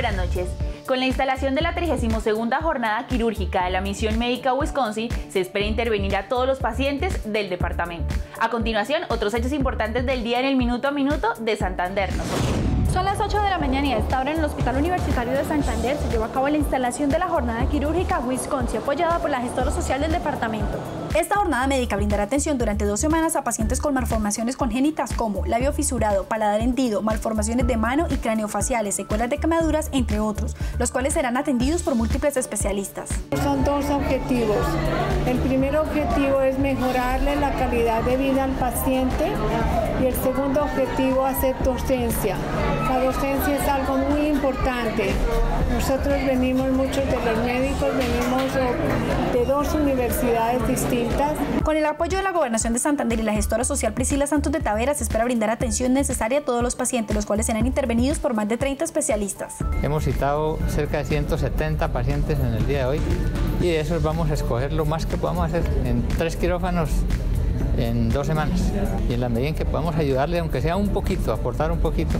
buenas noches. Con la instalación de la 32 jornada quirúrgica de la misión médica Wisconsin, se espera intervenir a todos los pacientes del departamento. A continuación, otros hechos importantes del día en el minuto a minuto de Santander. Son las 8 de la mañana y a esta hora en el Hospital Universitario de Santander se llevó a cabo la instalación de la jornada quirúrgica Wisconsin, apoyada por la gestora social del departamento. Esta jornada médica brindará atención durante dos semanas a pacientes con malformaciones congénitas como labio fisurado, paladar hendido, malformaciones de mano y craneofaciales, secuelas de quemaduras, entre otros, los cuales serán atendidos por múltiples especialistas. Son dos objetivos. El primer objetivo es mejorarle la calidad de vida al paciente y el segundo objetivo hacer docencia. La docencia es algo muy importante. Nosotros venimos, muchos de los médicos, venimos de dos universidades distintas con el apoyo de la Gobernación de Santander y la gestora social Priscila Santos de Tavera, se espera brindar atención necesaria a todos los pacientes, los cuales serán intervenidos por más de 30 especialistas. Hemos citado cerca de 170 pacientes en el día de hoy y de esos vamos a escoger lo más que podamos hacer en tres quirófanos en dos semanas. Y en la medida en que podamos ayudarle, aunque sea un poquito, aportar un poquito,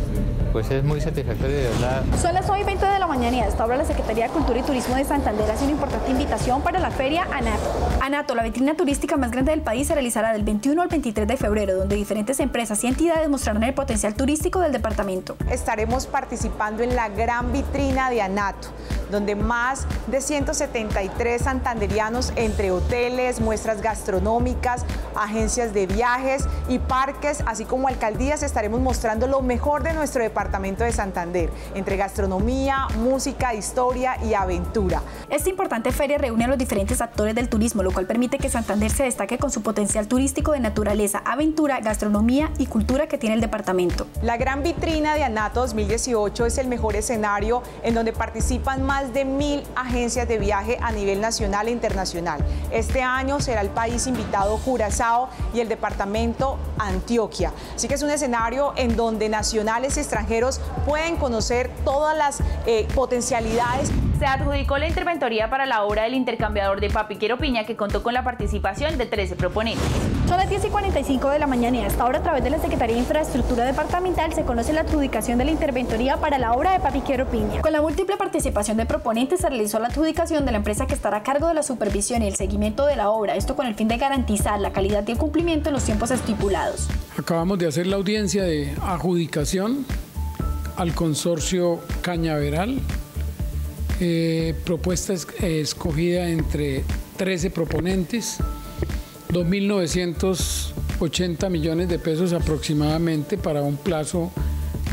pues es muy satisfactorio de verdad. Son las 9 y 20 de la mañana y a esta hora la Secretaría de Cultura y Turismo de Santander hace una importante invitación para la feria ANATO. ANATO, la vitrina turística más grande del país, se realizará del 21 al 23 de febrero, donde diferentes empresas y entidades mostrarán el potencial turístico del departamento. Estaremos participando en la gran vitrina de ANATO donde más de 173 santanderianos entre hoteles, muestras gastronómicas, agencias de viajes y parques, así como alcaldías, estaremos mostrando lo mejor de nuestro departamento de Santander, entre gastronomía, música, historia y aventura. Esta importante feria reúne a los diferentes actores del turismo, lo cual permite que Santander se destaque con su potencial turístico de naturaleza, aventura, gastronomía y cultura que tiene el departamento. La gran vitrina de ANATO 2018 es el mejor escenario en donde participan más de mil agencias de viaje a nivel nacional e internacional. Este año será el país invitado Curazao y el departamento Antioquia. Así que es un escenario en donde nacionales y extranjeros pueden conocer todas las eh, potencialidades se adjudicó la interventoría para la obra del intercambiador de Papiquero Piña que contó con la participación de 13 proponentes. Son las 10 y 45 de la mañana y hasta ahora a través de la Secretaría de Infraestructura Departamental se conoce la adjudicación de la interventoría para la obra de Papiquero Piña. Con la múltiple participación de proponentes se realizó la adjudicación de la empresa que estará a cargo de la supervisión y el seguimiento de la obra, esto con el fin de garantizar la calidad y el cumplimiento en los tiempos estipulados. Acabamos de hacer la audiencia de adjudicación al consorcio Cañaveral eh, propuesta escogida entre 13 proponentes, 2.980 millones de pesos aproximadamente para un plazo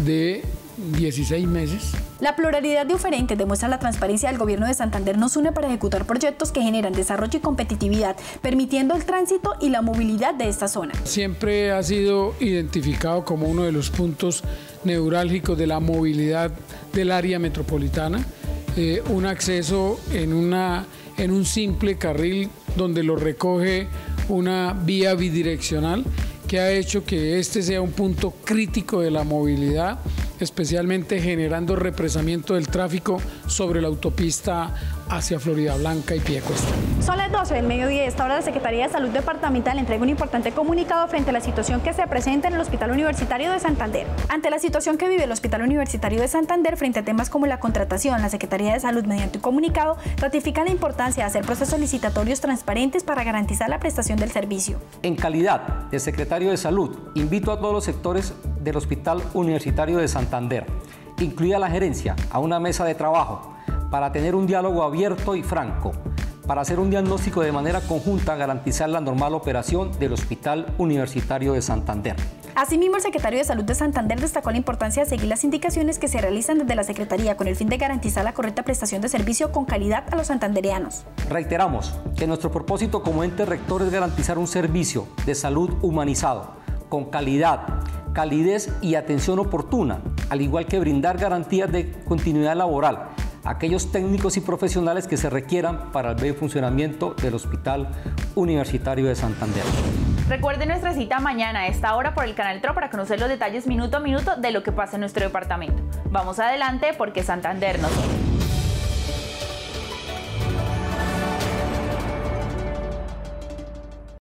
de 16 meses. La pluralidad de oferentes demuestra la transparencia del gobierno de Santander nos une para ejecutar proyectos que generan desarrollo y competitividad, permitiendo el tránsito y la movilidad de esta zona. Siempre ha sido identificado como uno de los puntos neurálgicos de la movilidad del área metropolitana. Eh, un acceso en, una, en un simple carril donde lo recoge una vía bidireccional que ha hecho que este sea un punto crítico de la movilidad especialmente generando represamiento del tráfico sobre la autopista hacia Florida Blanca y Piecuesta. Son las 12 del mediodía y esta hora la Secretaría de Salud Departamental entrega un importante comunicado frente a la situación que se presenta en el Hospital Universitario de Santander. Ante la situación que vive el Hospital Universitario de Santander frente a temas como la contratación, la Secretaría de Salud mediante un comunicado ratifica la importancia de hacer procesos licitatorios transparentes para garantizar la prestación del servicio. En calidad de Secretario de Salud, invito a todos los sectores del Hospital Universitario de Santander, incluida la gerencia, a una mesa de trabajo para tener un diálogo abierto y franco, para hacer un diagnóstico de manera conjunta, garantizar la normal operación del Hospital Universitario de Santander. Asimismo, el secretario de Salud de Santander destacó la importancia de seguir las indicaciones que se realizan desde la Secretaría con el fin de garantizar la correcta prestación de servicio con calidad a los santandereanos. Reiteramos que nuestro propósito como ente rector es garantizar un servicio de salud humanizado, con calidad, calidez y atención oportuna, al igual que brindar garantías de continuidad laboral a aquellos técnicos y profesionales que se requieran para el buen funcionamiento del Hospital Universitario de Santander. Recuerde nuestra cita mañana a esta hora por el canal TRO para conocer los detalles minuto a minuto de lo que pasa en nuestro departamento. Vamos adelante porque Santander nos